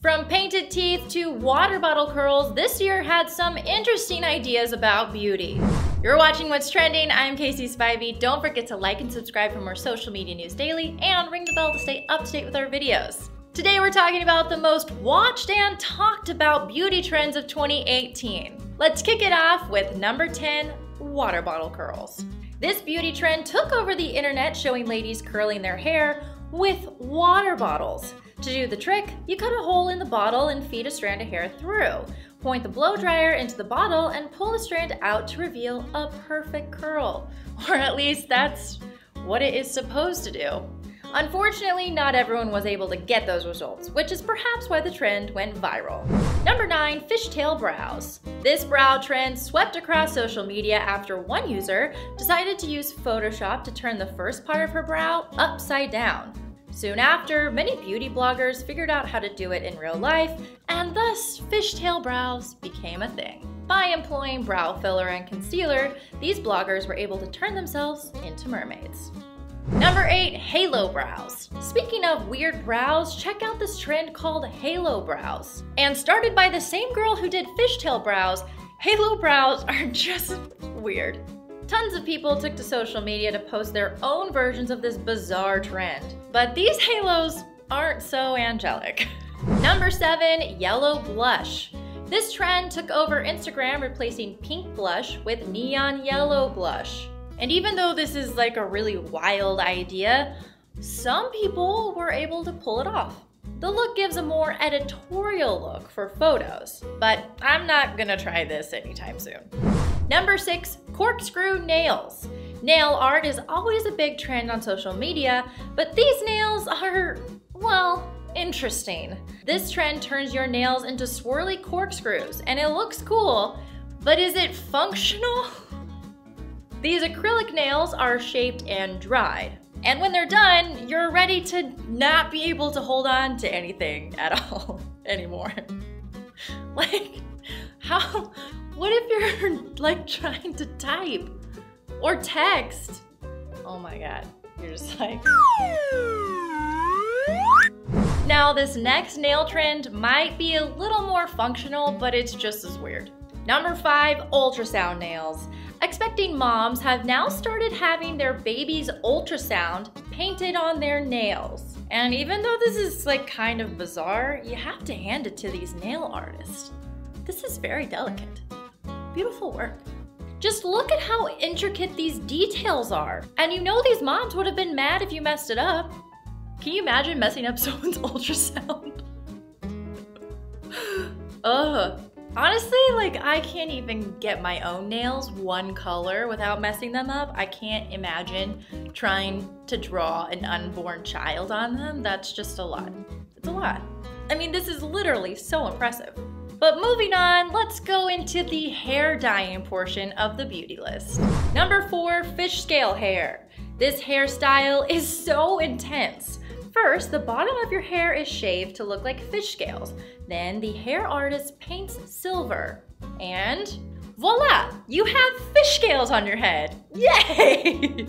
From painted teeth to water bottle curls, this year had some interesting ideas about beauty. You're watching What's Trending. I'm Casey Spivey. Don't forget to like and subscribe for more social media news daily and ring the bell to stay up to date with our videos. Today we're talking about the most watched and talked about beauty trends of 2018. Let's kick it off with number 10, water bottle curls. This beauty trend took over the internet showing ladies curling their hair with water bottles. To do the trick, you cut a hole in the bottle and feed a strand of hair through. Point the blow dryer into the bottle and pull the strand out to reveal a perfect curl. Or at least that's what it is supposed to do. Unfortunately, not everyone was able to get those results, which is perhaps why the trend went viral. Number 9. Fishtail Brows This brow trend swept across social media after one user decided to use Photoshop to turn the first part of her brow upside down. Soon after, many beauty bloggers figured out how to do it in real life, and thus fishtail brows became a thing. By employing brow filler and concealer, these bloggers were able to turn themselves into mermaids. Number 8. Halo Brows Speaking of weird brows, check out this trend called Halo Brows. And started by the same girl who did fishtail brows, Halo Brows are just weird. Tons of people took to social media to post their own versions of this bizarre trend. But these halos aren't so angelic. Number 7. Yellow Blush This trend took over Instagram replacing pink blush with neon yellow blush. And even though this is like a really wild idea, some people were able to pull it off. The look gives a more editorial look for photos, but I'm not gonna try this anytime soon. Number six, corkscrew nails. Nail art is always a big trend on social media, but these nails are, well, interesting. This trend turns your nails into swirly corkscrews, and it looks cool, but is it functional? These acrylic nails are shaped and dried. And when they're done, you're ready to not be able to hold on to anything at all anymore. like, how, what if you're like trying to type or text? Oh my god, you're just like. Now, this next nail trend might be a little more functional, but it's just as weird. Number five, ultrasound nails. Expecting moms have now started having their baby's ultrasound painted on their nails. And even though this is like kind of bizarre, you have to hand it to these nail artists. This is very delicate. Beautiful work. Just look at how intricate these details are. And you know these moms would have been mad if you messed it up. Can you imagine messing up someone's ultrasound? Ugh. Honestly, like I can't even get my own nails one color without messing them up. I can't imagine trying to draw an unborn child on them. That's just a lot. It's a lot. I mean, this is literally so impressive. But moving on, let's go into the hair dyeing portion of the beauty list. Number four, fish scale hair. This hairstyle is so intense. First, the bottom of your hair is shaved to look like fish scales. Then the hair artist paints silver. And voila, you have fish scales on your head. Yay!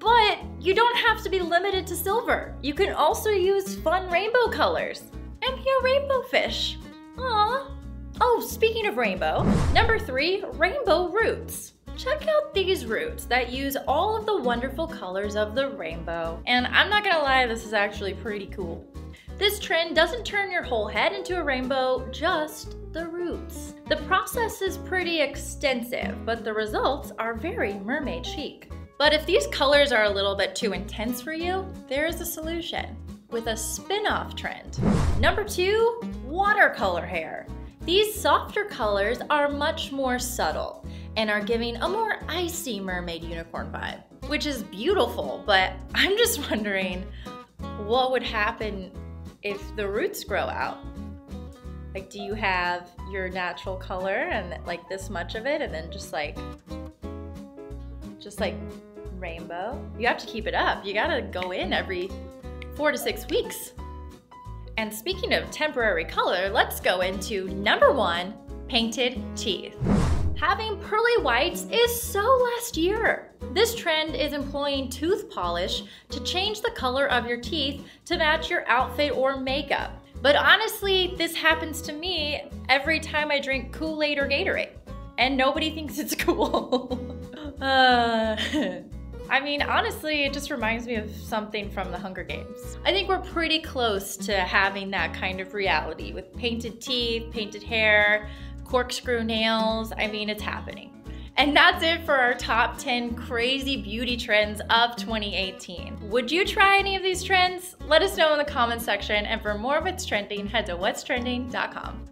but you don't have to be limited to silver. You can also use fun rainbow colors. And a rainbow fish. Aww. Oh, speaking of rainbow, number three, rainbow roots. Check out these roots that use all of the wonderful colors of the rainbow. And I'm not gonna lie, this is actually pretty cool. This trend doesn't turn your whole head into a rainbow, just the roots. The process is pretty extensive, but the results are very mermaid chic. But if these colors are a little bit too intense for you, there is a solution with a spin-off trend. Number two, watercolor hair. These softer colors are much more subtle and are giving a more icy mermaid unicorn vibe, which is beautiful, but I'm just wondering what would happen if the roots grow out. Like, do you have your natural color and like this much of it and then just like, just like rainbow? You have to keep it up. You gotta go in every four to six weeks. And speaking of temporary color, let's go into number one, painted teeth. Having pearly whites is so last year. This trend is employing tooth polish to change the color of your teeth to match your outfit or makeup. But honestly, this happens to me every time I drink Kool-Aid or Gatorade. And nobody thinks it's cool. uh, I mean, honestly, it just reminds me of something from the Hunger Games. I think we're pretty close to having that kind of reality with painted teeth, painted hair, corkscrew nails. I mean, it's happening. And that's it for our top 10 crazy beauty trends of 2018. Would you try any of these trends? Let us know in the comments section. And for more of what's trending, head to what'strending.com.